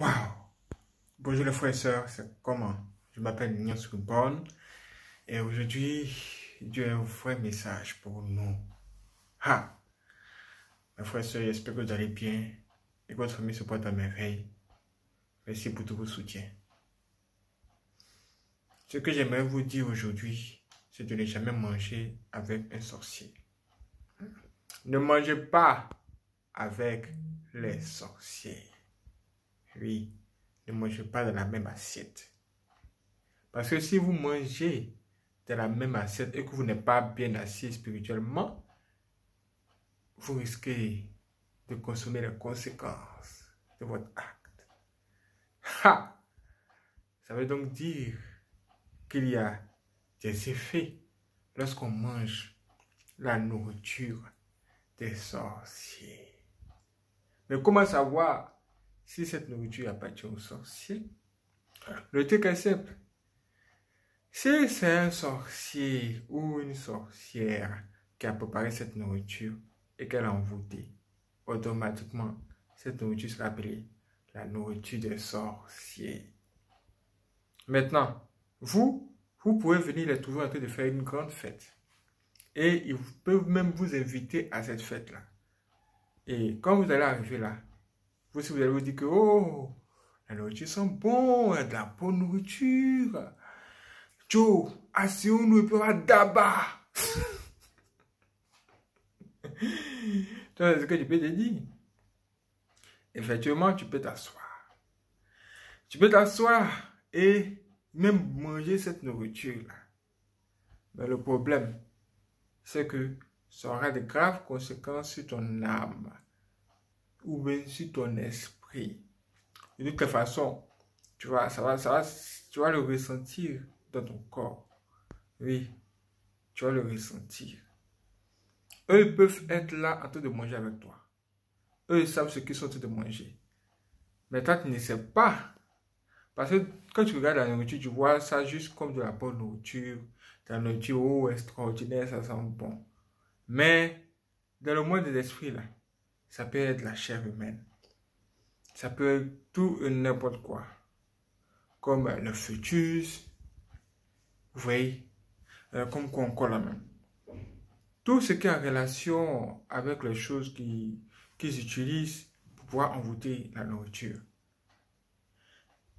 Waouh Bonjour les frères et sœurs, c'est comment? Je m'appelle Nignon Bonne et aujourd'hui, Dieu a un vrai message pour nous. Ha Mes frères et sœurs, j'espère que vous allez bien et que votre famille se porte à merveille. Merci pour tout votre soutien. Ce que j'aimerais vous dire aujourd'hui, c'est de ne jamais manger avec un sorcier. Ne mangez pas avec les sorciers. Ne mangez pas dans la même assiette. Parce que si vous mangez dans la même assiette et que vous n'êtes pas bien assis spirituellement, vous risquez de consommer les conséquences de votre acte. Ça veut donc dire qu'il y a des effets lorsqu'on mange la nourriture des sorciers. Mais comment savoir si cette nourriture appartient aux sorciers, le truc est simple. Si c'est un sorcier ou une sorcière qui a préparé cette nourriture et qu'elle a envoûté, automatiquement, cette nourriture sera appelée la nourriture des sorciers. Maintenant, vous, vous pouvez venir les trouver en train de faire une grande fête. Et ils peuvent même vous inviter à cette fête-là. Et quand vous allez arriver là, vous, vous allez vous dire que, oh, la nourriture sent bon, il y a de la bonne nourriture. Joe, asseyons-nous et puis on va. Tu vois ce que je peux te dire? Effectivement, tu peux t'asseoir. Tu peux t'asseoir et même manger cette nourriture-là. Mais le problème, c'est que ça aura de graves conséquences sur ton âme ou bien sur ton esprit. De toute façon, tu vois, ça va, ça va, tu vas le ressentir dans ton corps. Oui, tu vas le ressentir. Eux, peuvent être là en train de manger avec toi. Eux, ils savent ce qu'ils sont en train de manger. Mais toi, tu ne sais pas. Parce que quand tu regardes la nourriture, tu vois ça juste comme de la bonne nourriture. De la nourriture, oh, extraordinaire, ça sent bon. Mais, dans le monde des esprits, là, ça peut être la chair humaine. Ça peut être tout et n'importe quoi. Comme euh, le fœtus. Vous voyez? Euh, Comme quoi encore la même. Tout ce qui est en relation avec les choses qu'ils utilisent pour pouvoir envoûter la nourriture.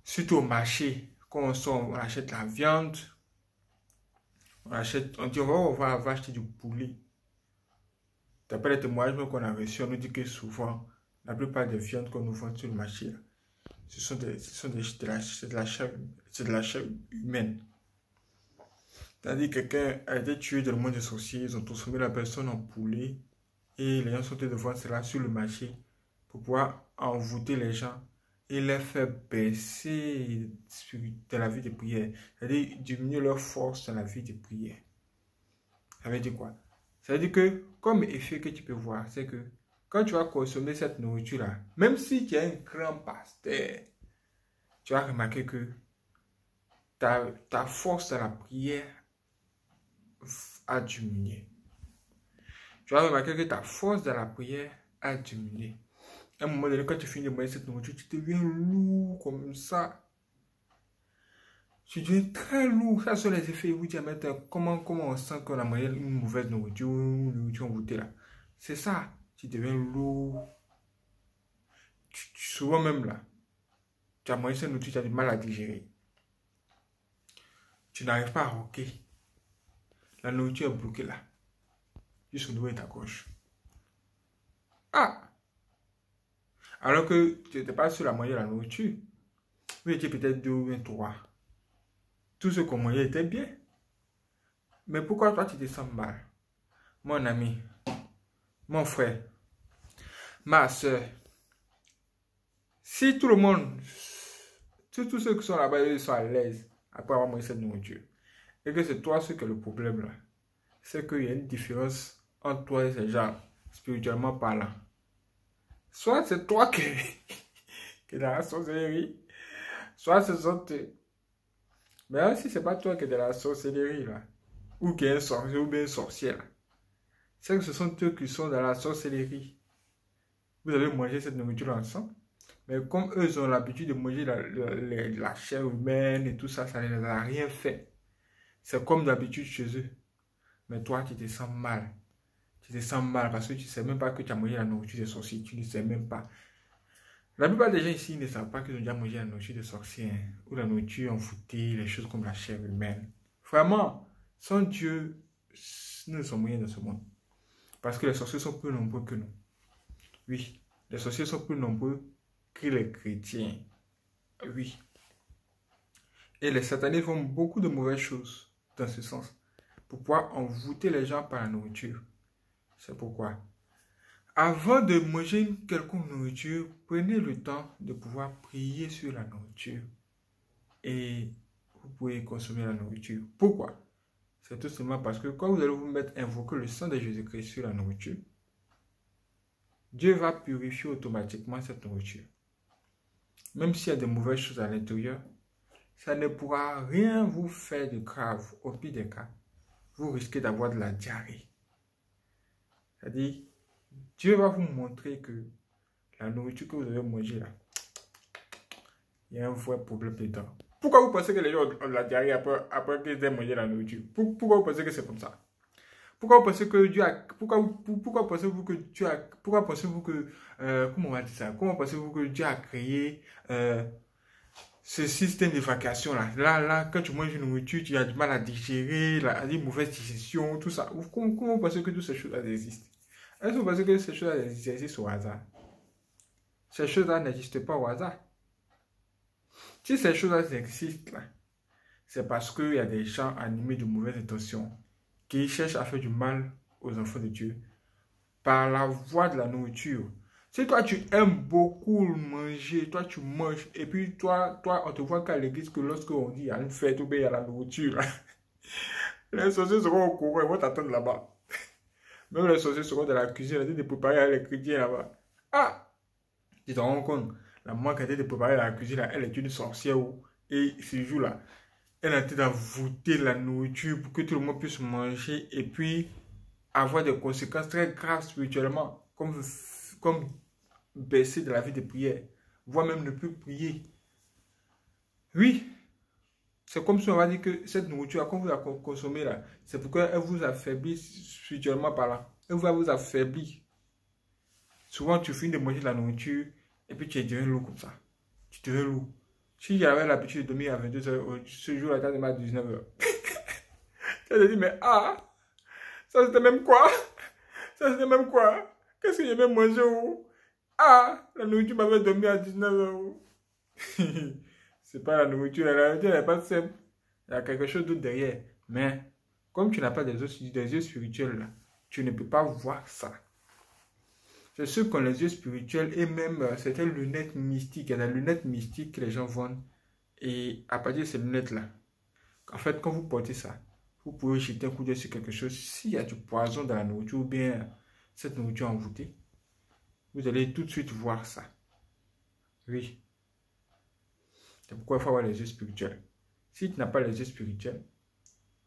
Surtout au marché, quand on, sort, on achète la viande, on achète, on dit on va acheter du poulet. D'après les témoignages qu'on a reçus, on nous dit que souvent, la plupart des viandes qu'on nous vend sur le marché, ce sont, des, ce sont de, la, de, chair, de la chair humaine. C'est-à-dire que quelqu'un a été tué dans le monde des sorciers, ils ont transformé la personne en poulet et les gens sont de cela sur le marché pour pouvoir envoûter les gens et les faire baisser dans la vie de prière. C'est-à-dire diminuer leur force dans la vie de prière. Ça veut dire quoi? Ça veut dire que, comme effet que tu peux voir, c'est que quand tu vas consommer cette nourriture-là, même si tu es un grand pasteur, tu vas remarquer que ta, ta force dans la prière a diminué. Tu vas remarquer que ta force dans la prière a diminué. À un moment donné, quand tu finis de manger cette nourriture, tu deviens lourd comme ça. Tu deviens très lourd. Ça, sont les effets. Dites, comment, comment on sent qu'on a mangé une mauvaise nourriture, une nourriture envoûtée là. C'est ça. Tu deviens lourd. Tu, souvent même là, tu as mangé cette nourriture, tu as du mal à digérer. Tu n'arrives pas à rocker. La nourriture est bloquée là. Juste au niveau de ta gauche. Ah! Alors que tu n'étais pas sûr à manger la nourriture. Vous étiez peut-être deux ou trois tout ce qu'on mangeait était bien. Mais pourquoi toi tu te sens mal? Mon ami, mon frère, ma soeur, si tout le monde, tous ceux qui sont là-bas, ils sont à l'aise après avoir mangé cette nourriture, et que c'est toi ce qui est le problème c'est qu'il y a une différence entre toi et ces gens, spirituellement parlant. Soit c'est toi qui, qui est dans la sorcellerie, soit ce sont mais si c'est pas toi qui es de la sorcellerie, là, ou qui est un sorcier ou bien un sorcier, c'est que ce sont eux qui sont dans la sorcellerie. Vous avez mangé cette nourriture ensemble. Mais comme eux ont l'habitude de manger la, la, chair humaine et tout ça, ça ne les a rien fait. C'est comme d'habitude chez eux. Mais toi, tu te sens mal. Tu te sens mal parce que tu ne sais même pas que tu as mangé la nourriture des sorciers. Tu ne sais même pas. La plupart des gens ici ne savent pas qu'ils ont déjà mangé la nourriture des sorciers hein, ou la nourriture envoûtée, les choses comme la chair humaine. Vraiment, sans Dieu, nous ne sommes rien dans ce monde. Parce que les sorciers sont plus nombreux que nous. Oui, les sorciers sont plus nombreux que les chrétiens. Oui. Et les satanistes font beaucoup de mauvaises choses dans ce sens. Pour pouvoir envoûter les gens par la nourriture. C'est pourquoi. Avant de manger une quelconque nourriture, prenez le temps de pouvoir prier sur la nourriture. Et vous pouvez consommer la nourriture. Pourquoi? C'est tout simplement parce que quand vous allez vous mettre invoquer le sang de Jésus-Christ sur la nourriture, Dieu va purifier automatiquement cette nourriture. Même s'il y a de mauvaises choses à l'intérieur, ça ne pourra rien vous faire de grave. Au pire des cas, vous risquez d'avoir de la diarrhée. C'est-à-dire, Dieu va vous montrer que la nourriture que vous avez mangée là, il y a un vrai problème dedans. Pourquoi vous pensez que les gens ont la diarrhée après, après qu'ils aient mangé la nourriture? Pourquoi vous pensez que c'est comme ça? Pourquoi pensez que Dieu a, pourquoi, pourquoi pensez-vous que Dieu a, pourquoi pensez-vous que, euh, comment on va dire ça, comment pensez-vous que Dieu a créé euh, ce système d'évacuation là, là, là, quand tu manges une nourriture, tu as du mal à digérer, la, une mauvaise digestion, tout ça. Comment, comment pensez que toutes ces choses-là existent? Est-ce que pensez que ces choses-là existent au hasard? Ces choses-là n'existent pas au hasard. Si ces choses-là existent c'est parce qu'il y a des gens animés de mauvaises intentions qui cherche à faire du mal aux enfants de Dieu par la voie de la nourriture. Si toi tu aimes beaucoup manger, toi tu manges, et puis toi, toi on te voit qu'à l'église que lorsque on dit a une fête ou bien a la nourriture, les sorciers seront au courant, ils vont t'attendre là-bas. Même les sorciers seront dans la cuisine, en train de préparer les chrétiens là-bas. Ah Tu te rends compte, la maman qui a de préparer la cuisine, elle est une sorcière et ce jour-là, elle a été à voûter la nourriture pour que tout le monde puisse manger et puis avoir des conséquences très graves spirituellement, comme, comme baisser de la vie de prière, voire même ne plus prier. Oui, c'est comme si on va dire que cette nourriture, quand vous la consommez là, c'est pourquoi elle vous affaiblit spirituellement par là. Elle va vous affaiblir. Souvent, tu finis de manger la nourriture et puis tu es devenu lourd comme ça. Tu deviens lourd. Si j'avais l'habitude de dormir à 22h, ce jour-là, tu as à 19h. tu as dit, mais ah, ça c'était même quoi? Ça c'était même quoi? Qu'est-ce que j'avais mangé Ah, la nourriture m'avait dormi à 19h. C'est pas la nourriture, la nourriture n'est pas simple. Il y a quelque chose d'autre derrière. Mais comme tu n'as pas des yeux, des yeux spirituels, tu ne peux pas voir ça. C'est ceux qui ont les yeux spirituels et même euh, certaines lunettes mystiques. Il y a des lunettes mystiques que les gens vendent. Et à partir de ces lunettes-là, en fait, quand vous portez ça, vous pouvez jeter un coup d'œil sur quelque chose. S'il y a du poison dans la nourriture ou bien cette nourriture envoûtée, vous allez tout de suite voir ça. Oui. C'est pourquoi il faut avoir les yeux spirituels. Si tu n'as pas les yeux spirituels,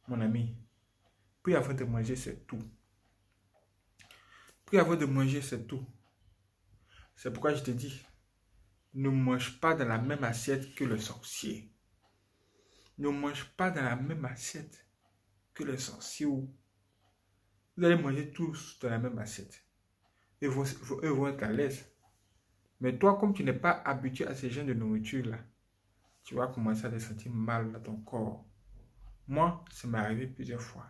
mon ami, puis avant de manger, c'est tout. Puis avant de manger, c'est tout. C'est pourquoi je te dis, ne mange pas dans la même assiette que le sorcier. Ne mange pas dans la même assiette que le sorcier. Vous allez manger tous dans la même assiette. Et vous, eux vont à l'aise. Mais toi, comme tu n'es pas habitué à ces genres de nourriture-là, tu vas commencer à te sentir mal dans ton corps. Moi, ça m'est arrivé plusieurs fois.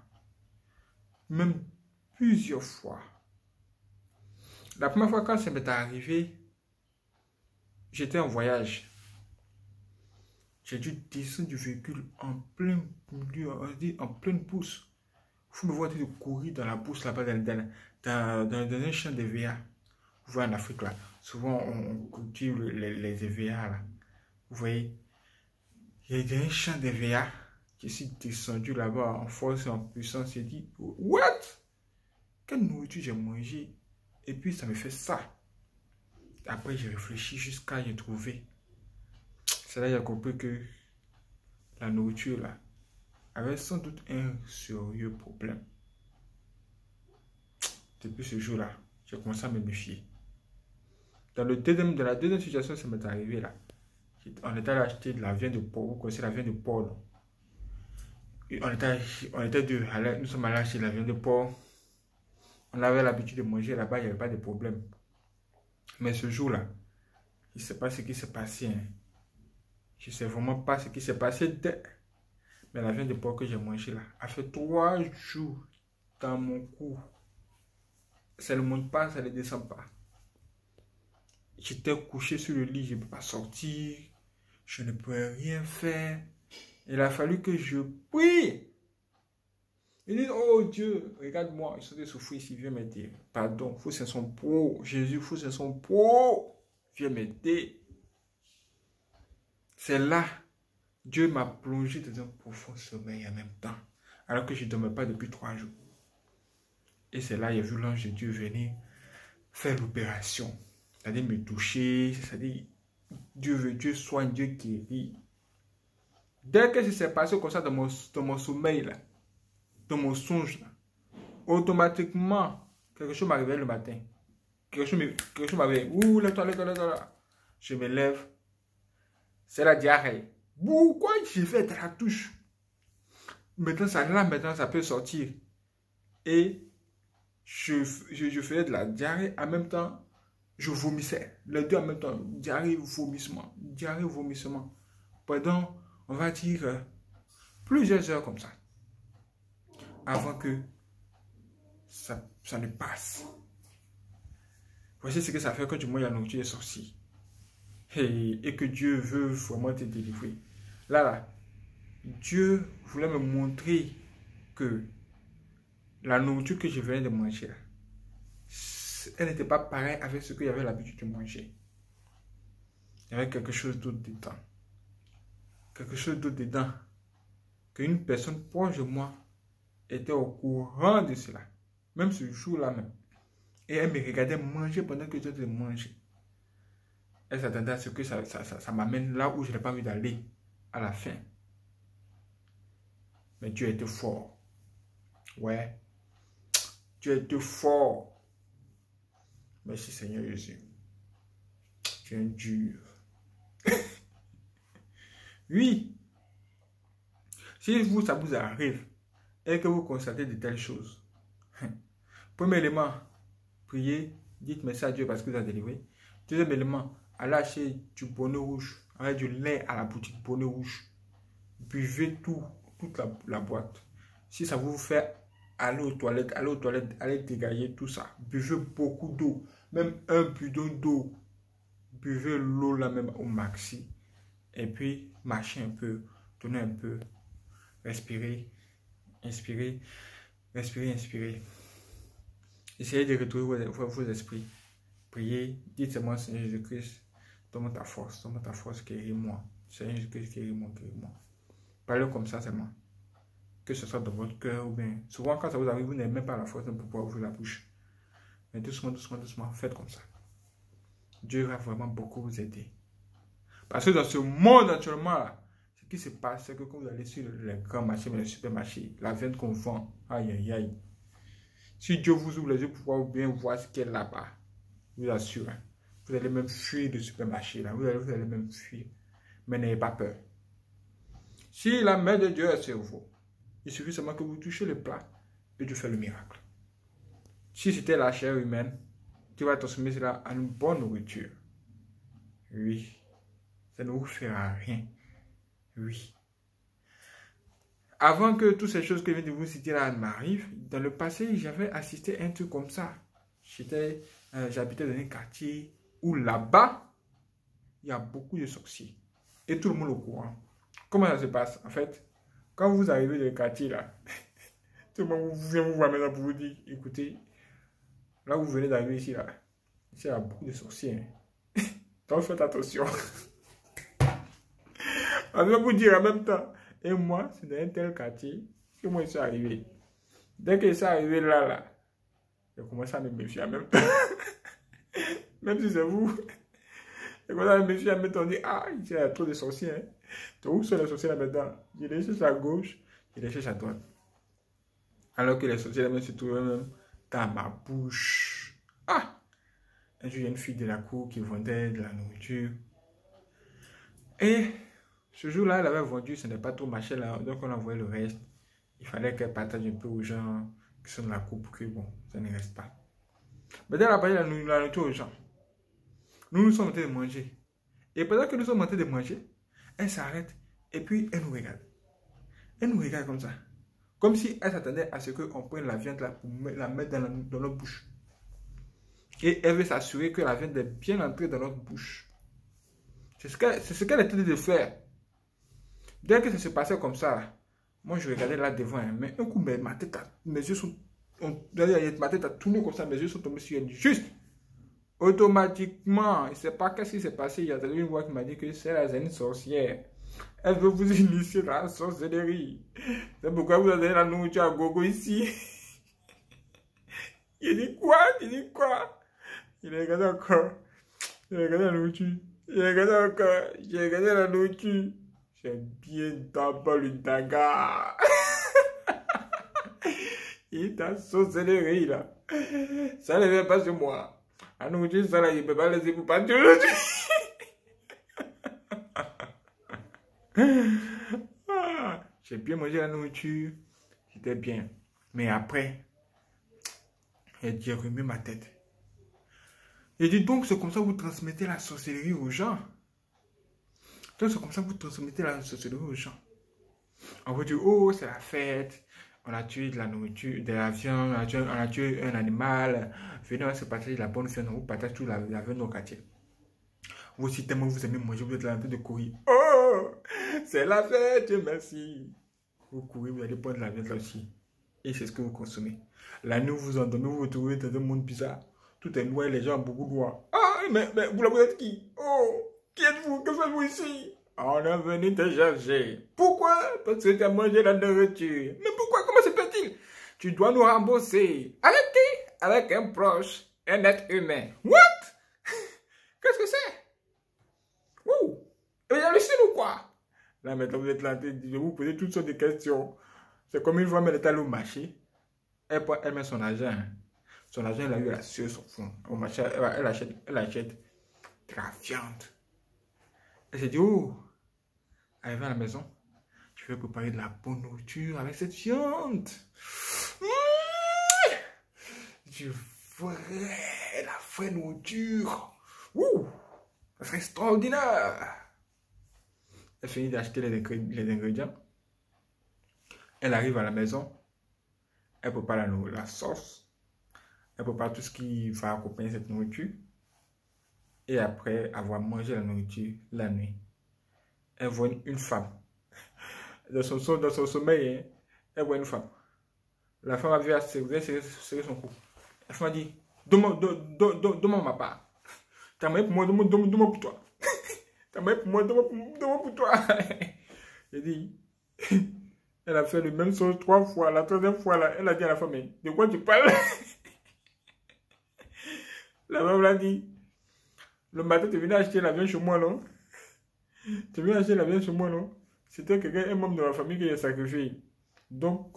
Même plusieurs fois. La première fois quand ça m'est arrivé, j'étais en voyage. J'ai dû descendre du véhicule en plein milieu, en pleine pousse. Vous me voyez de courir dans la pousse là-bas, dans, dans, un champ d'EVA. Vous voyez en Afrique là, souvent on, cultive les, les EVA là. Vous voyez, il y a un champ d'EVA. Je suis descendu là-bas en force et en puissance. J'ai dit, What? Quelle nourriture j'ai mangé et puis ça me fait ça. Après, j'ai réfléchi jusqu'à y trouver. C'est là que j'ai compris que la nourriture là avait sans doute un sérieux problème. Depuis ce jour-là, j'ai commencé à me méfier. Dans la deuxième situation, ça m'est arrivé là. On était allé acheter de la viande de porc. Vous connaissez la viande de porc, on était, on était deux. Nous sommes allés acheter de la viande de porc. On avait l'habitude de manger là-bas, il n'y avait pas de problème. Mais ce jour-là, je ne sais pas ce qui s'est passé. Hein. Je ne sais vraiment pas ce qui s'est passé. Mais la viande de porc que j'ai mangée là, a fait trois jours dans mon cou. Ça ne monte pas, ça ne descend pas. J'étais couché sur le lit, je ne peux pas sortir. Je ne pouvais rien faire. Il a fallu que je prie. Il dit, oh Dieu, regarde-moi, je suis souffrir ici, viens m'aider. Pardon, faut c'est son pro. Jésus, faut c'est son pro. Viens m'aider. C'est là, Dieu m'a plongé dans un profond sommeil en même temps, alors que je ne dormais pas depuis trois jours. Et c'est là, il a vu l'ange de Dieu venir faire l'opération. C'est-à-dire me toucher, c'est-à-dire Dieu veut, Dieu soigne, Dieu guérit. Dès que ça s'est passé comme ça dans mon, dans mon sommeil, là, dans mon songe, là, automatiquement, quelque chose m'arrivait le matin. Quelque chose m'arrivait. Ouh, toilette, la toilette. Je me lève. C'est la diarrhée. Pourquoi j'ai fait de la touche? Maintenant, ça là, maintenant, ça peut sortir. Et je, je, je faisais de la diarrhée en même temps je vomissais. Les deux en même temps, diarrhée, vomissement, diarrhée, vomissement. Pendant, on va dire, euh, plusieurs heures comme ça. Avant que ça, ne passe. Voici ce que ça fait quand tu manges la nourriture est sortie. Et, et que Dieu veut vraiment te délivrer. Là, là, Dieu voulait me montrer que la nourriture que je venais de manger, elle n'était pas pareille avec ce qu'il y avait l'habitude de manger. Il y avait quelque chose d'autre dedans. Quelque chose d'autre dedans. Qu'une personne proche de moi était au courant de cela. Même ce jour-là même. Et elle me regardait manger pendant que j'étais manger. Elle s'attendait à ce que ça, m'amène là où je n'ai pas envie d'aller à la fin. Mais Dieu était fort. Ouais. Dieu était fort. Merci Seigneur Jésus. Tu es dur. oui. Si vous, ça vous arrive et que vous constatez de telles choses, premier élément, priez, dites merci à Dieu parce que vous avez délivré. Deuxième élément, allez acheter du bonnet rouge, avec du lait à la boutique bonnet rouge. Buvez tout, toute la boîte. Si ça vous fait aller aux toilettes, aller aux toilettes, aller dégager tout ça. Buvez beaucoup d'eau, même un bidon d'eau. Buvez l'eau là même au maxi. Et puis, marchez un peu, tournez un peu, respirez, inspirez, respirez, inspirez. Essayez de retrouver vos, vos esprits. Priez, dites-moi, Seigneur Jésus-Christ, donne-moi ta force, donne-moi ta force, guéris-moi. Seigneur Jésus-Christ, guéris-moi, guéris-moi. Parlez comme ça seulement que ce soit dans votre cœur ou bien. Souvent, quand ça vous arrive, vous n'avez même pas la force pour pouvoir ouvrir la bouche. Mais doucement, doucement, doucement, faites comme ça. Dieu va vraiment beaucoup vous aider. Parce que dans ce monde, naturellement, ce qui se passe, c'est que quand vous allez sur les grands marchés, les supermarchés, la viande qu'on vend, aïe, aïe, aïe. Si Dieu vous ouvre les yeux pour pouvoir bien voir ce qu'il y a là-bas, je vous assure, hein, vous allez même fuir le supermarché, là. Vous allez, vous allez même fuir. Mais n'ayez pas peur. Si la main de Dieu est sur vous, il suffit seulement que vous touchez le plat et Dieu fait le miracle. Si c'était la chair humaine, tu vas transformer cela en une bonne nourriture. Oui. Ça ne vous fera rien. Oui. Avant que toutes ces choses que je viens de vous citer là m'arrivent, dans le passé, j'avais assisté à un truc comme ça. J'étais, euh, j'habitais dans un quartier où là-bas, il y a beaucoup de sorciers. Et tout le monde au courant. Comment ça se passe? En fait, quand vous arrivez dans le quartier là, tout le monde vient vous voir maintenant pour vous dire, écoutez, là vous venez d'arriver ici là, ici il y a beaucoup de sorciers. Hein. Donc faites attention. On va vous dire en même temps. Et moi, c'est dans un tel quartier que moi je suis arrivé. Dès que je suis arrivé là, là, j'ai commencé à me méfier en même temps. même si c'est vous. Me méfier en même temps. On dit, ah, il y a trop de sorciers. Hein. Donc, où sont les sorciers là maintenant? Je les cherche à gauche, je les cherche à droite. Alors que les sorciers là se trouvaient même dans ma bouche. Ah Un jour, il y a une fille de la cour qui vendait de la nourriture. Et ce jour-là, elle avait vendu, ce n'est pas trop marché là, donc on a envoyé le reste. Il fallait qu'elle partage un peu aux gens qui sont dans la cour pour que bon, ça ne reste pas. Mais dès la partie la nourriture aux gens, nous nous sommes en train de manger. Et pendant que nous sommes en train de manger, elle s'arrête et puis elle nous regarde. Elle nous regarde comme ça. Comme si elle s'attendait à ce qu'on prenne la viande là pour la mettre dans, dans notre bouche. Et elle veut s'assurer que la viande est bien entrée dans notre bouche. C'est ce qu'elle ce qu'elle était de faire. Dès que ça se passait comme ça, moi je regardais là devant, hein, mais un coup, ma tête, mes yeux sont. ma tête a tourné comme ça, mes yeux sont tombés sur elle. Juste automatiquement, il ne sait pas qu'est-ce qui s'est passé. Il y a une voix qui m'a dit que c'est la une sorcière. Elle veut vous initier dans la sorcellerie. C'est pourquoi vous avez la nourriture à gogo ici. Il dit quoi? Il dit quoi? Il a regardé encore. Il a regardé la nourriture. Il a regardé encore. J'ai regardé la nourriture. J'ai bien tapé le daga. Il t'a sorcellerie là. Ça ne vient pas sur moi. La nourriture, ça là, il ne peut pas laisser pour partir aujourd'hui. J'ai bien mangé la nourriture, c'était bien. Mais après, j'ai remis ma tête. Et dit donc, c'est comme ça que vous transmettez la sorcellerie aux gens. Donc, c'est comme ça que vous transmettez la sorcellerie aux gens. On vous dit, oh, c'est la fête, on a tué de la nourriture, de la viande, on a tué, un animal, venez, on se partager la bonne viande, on vous partage toute la, la viande au quartier. Vous aussi, tellement vous aimez manger, vous êtes là en train de courir. Oh, c'est la fête, merci. Vous courez, vous allez prendre la viande là aussi. Et c'est ce que vous consommez. La nuit, vous entendez, vous vous retrouvez dans un monde bizarre. Tout est noir, les gens ont beaucoup de noir. Ah, mais, mais vous, vous êtes qui? Oh, qui êtes-vous? Que faites-vous ici? On est venu te chercher. Pourquoi? Parce que tu as mangé la nourriture. Mais pourquoi? Tu dois nous rembourser. Qui Avec un proche, un être humain. What? Qu'est-ce que c'est? Mais hallucine ou quoi? Là, maintenant, vous êtes là, je vous poser toutes sortes de questions. C'est comme une fois, elle est allée au marché. Elle, met son argent. Hein. Son argent, elle a eu la sueur sur fond. Au marché, elle, achète, elle achète de la viande. Elle s'est dit, oh, arrivée à la maison, je vais préparer de la bonne nourriture avec cette viande. Du vrai, la vraie nourriture. Ouh, ça serait extraordinaire. Elle finit d'acheter les, ingrédients. Elle arrive à la maison. Elle prépare la, la sauce. Elle prépare tout ce qui va accompagner cette nourriture. Et après avoir mangé la nourriture la nuit, elle voit une, femme. Dans son, dans son sommeil, hein, elle voit une femme. La femme a vu serrer son cou. La femme a dit, donne-moi ma part. T'as pour moi, donne-moi pour toi. T'as pour moi, donne-moi pour toi. J'ai dit, elle a fait le même chose trois fois. La troisième fois, là, elle a dit à la femme, de quoi tu parles? La femme l'a dit, le matin, tu venais acheter la viande chez moi, non? Tu venais acheter la viande chez moi, non? C'était quelqu'un, un membre de la famille qui a sacrifié. Donc,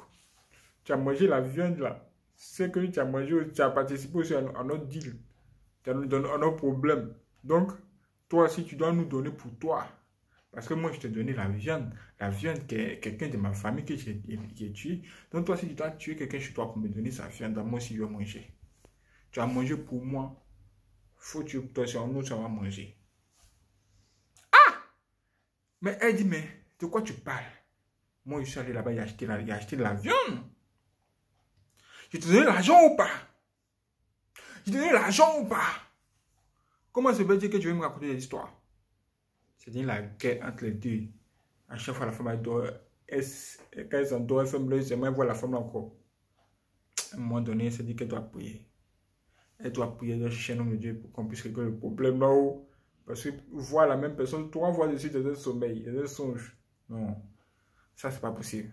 tu as mangé la viande là. C'est que tu as mangé, tu as participé aussi à, notre deal, à notre problème. Donc, toi aussi, tu dois nous donner pour toi. Parce que moi, je t'ai donné la viande. La viande, quelqu'un de ma famille que j'ai tué. Donc, toi, si tu dois tuer quelqu'un chez toi pour me donner sa viande, moi aussi, je vais manger. Tu as mangé pour moi. Faut que toi, sur nous, tu vas manger. Ah! Mais elle dit, mais de quoi tu parles? Moi, je suis allé là-bas, j'ai acheté, acheté de la viande. Je te donné l'argent ou pas? Je te donné l'argent ou pas? Comment se peut-il que tu veux me raconter des histoires? C'est-à-dire la guerre entre les deux. À chaque fois, la femme adore. Quand elle s'endort, elle ferme yeux, elle voit la femme encore. À un moment donné, elle se dit qu'elle doit prier. Elle doit prier, elle doit chercher un de Dieu pour qu'on puisse régler le problème là-haut. Parce que voir la même personne trois fois dessus dans un sommeil, dans un songe. Non, ça c'est pas possible.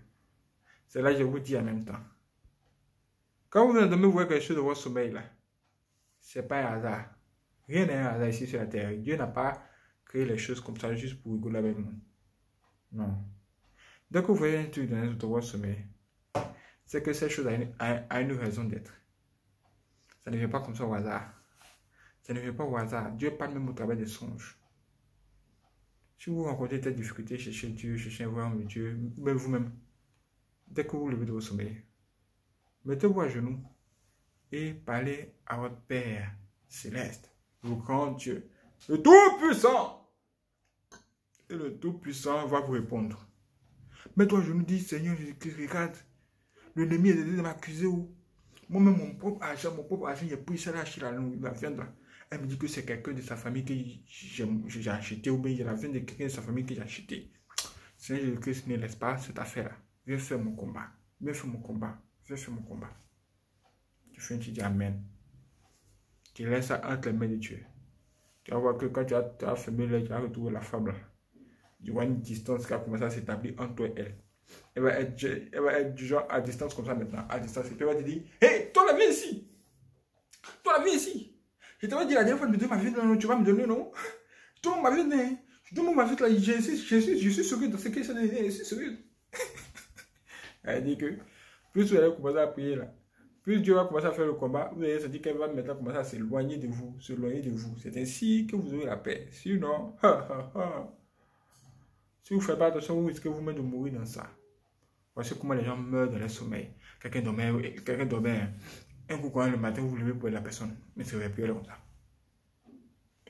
C'est là que je vous dis en même temps. Quand vous venez de me voir quelque chose de votre sommeil là, c'est pas un hasard. Rien n'est un hasard ici sur la terre. Dieu n'a pas créé les choses comme ça juste pour rigoler avec nous. Non. Dès que vous voyez un truc dans votre sommeil, c'est que cette chose a une, raison d'être. Ça ne vient pas comme ça au hasard. Ça ne vient pas au hasard. Dieu parle même au travers des songes. Si vous rencontrez des difficultés, cherchez Dieu, cherchez un royaume de Dieu, même vous-même, dès que vous levez de vos sommeil, mettez-vous à genoux et parlez à votre Père céleste, le grand Dieu, le Tout-Puissant. Et le Tout-Puissant va vous répondre. Mets-toi à genoux, dis Seigneur Jésus-Christ, regarde, l'ennemi est de m'accuser ou moi-même, mon propre argent, mon propre argent, j'ai pris ça là la, la viande Elle me dit que c'est quelqu'un de sa famille que j'ai acheté ou bien a la viande de quelqu'un de sa famille que j'ai acheté. Seigneur Jésus-Christ ne laisse pas cette affaire-là. Viens faire mon combat. Viens faire mon combat. Viens faire mon combat. Tu fais un petit Amen. Tu laisses ça entre les mains de Dieu. Tu vas voir que quand tu as, tu as fermé tu vas retrouver la femme là. Tu vois une distance qui a commencé à s'établir entre toi et elle. Elle va, être, elle va être du genre à distance comme ça maintenant. À distance. Et puis elle va te dire Hé, toi la viens ici. Toi la viens ici. Je t'avais dit la dernière fois de me donner ma vie, non, tu vas me donner, non? Toi, ma vie, non. Je donne ma vie là. Je suis, je suis, je suis dans ce cas. Je suis sérieux. elle dit que plus vous allez commencer à prier là, plus Dieu va commencer à faire le combat, vous allez se dire qu'elle va maintenant commencer à s'éloigner de vous, s'éloigner de vous. C'est ainsi que vous aurez la paix. Sinon. Si vous ne faites pas attention, vous risquez vous-même de mourir dans ça. Voici comment les gens meurent dans le sommeil. Quelqu'un dormait, quelqu'un dormait un coup quand le matin, vous vous levez pour la personne. Mais c'est plus comme ça.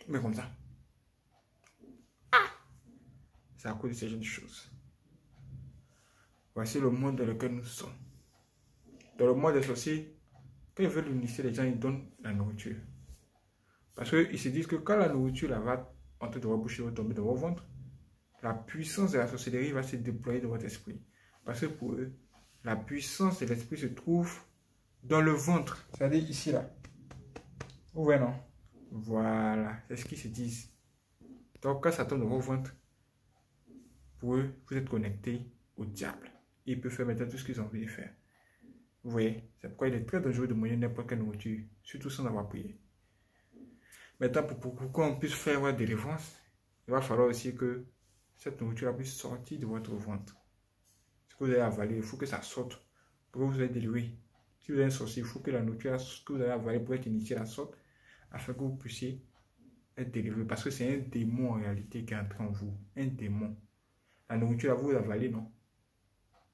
Mais comme ça. Ah! C'est à cause de ces jeunes choses. Voici le monde dans lequel nous sommes. Dans le monde des sorciers, quand ils veulent initier les gens, ils donnent la nourriture. Parce qu'ils se disent que quand la nourriture va entrer dans votre bouche et tomber dans votre ventre, la puissance de la sorcellerie va se déployer dans votre esprit. Parce que pour eux, la puissance de l'esprit se trouve dans le ventre. C'est-à-dire ici, là. Où voyez, non? Voilà. C'est ce qu'ils se disent. Donc, quand ça tombe dans votre ventre, pour eux, vous êtes connecté au diable. Il peut faire maintenant tout ce qu'ils ont envie de faire. Vous voyez C'est pourquoi il est très dangereux de manger n'importe quelle nourriture, surtout sans avoir prié. Maintenant, pour, pour qu'on puisse faire votre délivrance, il va falloir aussi que cette nourriture puisse sortir de votre ventre. Ce que vous allez avaler, il faut que ça sorte pour que vous soyez délivré. Si vous avez un sorcier, il faut que la nourriture que vous allez avaler pour être initié la sorte afin que vous puissiez être délivré. Parce que c'est un démon en réalité qui est entré en vous. Un démon. La nourriture, vous avalez, non?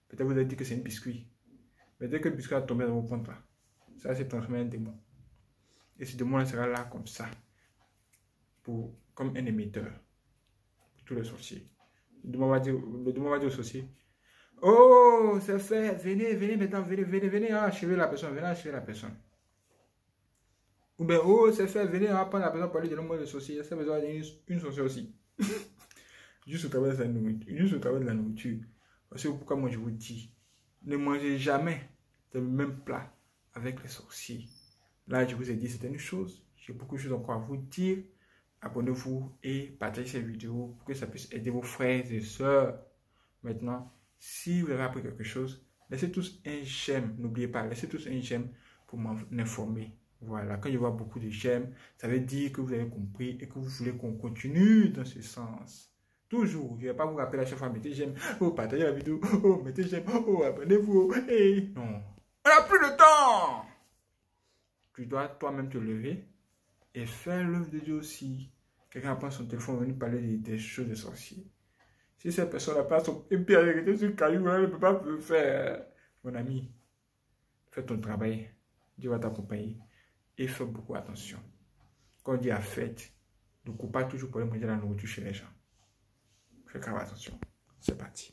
Peut-être vous avez dit que c'est un biscuit. Mais dès que le biscuit a tombé dans vos pointes là, ça s'est transformé en démon. Et ce démon sera là comme ça, pour, comme un émetteur pour tous les sorciers. Le démon va dire, le démon va dire au sorcier, Oh, c'est fait, venez, venez maintenant, venez, venez, venez achever la personne, venez achever la personne. Ou bien, oh, c'est fait, venez apprendre la personne pour lui donner moins de sorcier, ça besoin d'une une sorcière aussi. juste au travers de la nourriture, juste au travers de la nourriture. C'est pourquoi moi je vous dis, ne mangez jamais le même plat avec les sorciers. Là, je vous ai dit certaines choses. J'ai beaucoup de choses encore à vous dire. Abonnez-vous et partagez cette vidéo pour que ça puisse aider vos frères et sœurs. Maintenant, si vous avez appris quelque chose, laissez tous un j'aime. N'oubliez pas, laissez tous un j'aime pour m'informer. Voilà, quand je vois beaucoup de j'aime, ça veut dire que vous avez compris et que vous voulez qu'on continue dans ce sens. Toujours, je ne vais pas vous rappeler à chaque fois, mettez j'aime, oh, partagez la vidéo, oh, mettez j'aime, oh, abonnez-vous, et non. On n'a plus de temps Tu dois toi-même te lever et faire l'œuvre de Dieu aussi. Quelqu'un prend son téléphone, venir parler des, choses de sorciers. Si cette personne n'a pas son arrêté sur le caillou, elle ne peut pas le faire. Mon ami, fais ton travail. Dieu va t'accompagner. Et fais beaucoup attention. Quand dit à fête, ne coupe pas toujours pour aller manger la nourriture chez les gens. Fais grave attention. C'est parti.